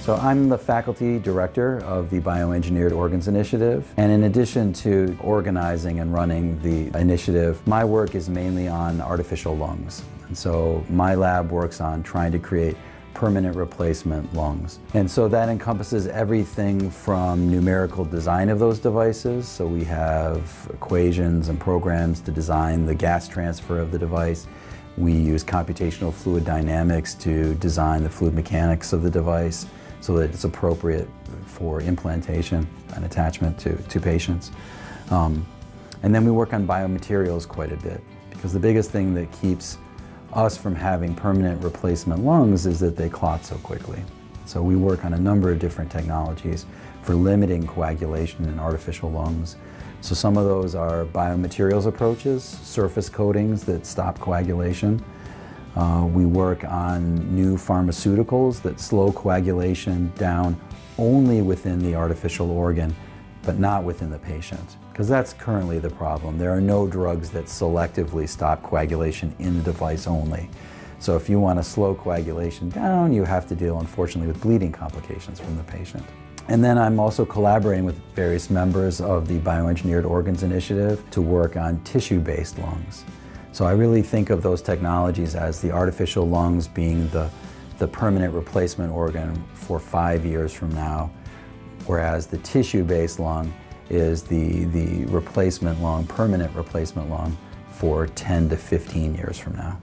So I'm the faculty director of the Bioengineered Organs Initiative. And in addition to organizing and running the initiative, my work is mainly on artificial lungs. And so my lab works on trying to create permanent replacement lungs. And so that encompasses everything from numerical design of those devices. So we have equations and programs to design the gas transfer of the device. We use computational fluid dynamics to design the fluid mechanics of the device so that it's appropriate for implantation and attachment to, to patients. Um, and then we work on biomaterials quite a bit because the biggest thing that keeps us from having permanent replacement lungs is that they clot so quickly. So we work on a number of different technologies for limiting coagulation in artificial lungs. So some of those are biomaterials approaches, surface coatings that stop coagulation. Uh, we work on new pharmaceuticals that slow coagulation down only within the artificial organ, but not within the patient. Because that's currently the problem. There are no drugs that selectively stop coagulation in the device only. So if you want to slow coagulation down, you have to deal, unfortunately, with bleeding complications from the patient. And then I'm also collaborating with various members of the Bioengineered Organs Initiative to work on tissue-based lungs. So I really think of those technologies as the artificial lungs being the, the permanent replacement organ for five years from now, whereas the tissue-based lung is the, the replacement lung, permanent replacement lung for 10 to 15 years from now.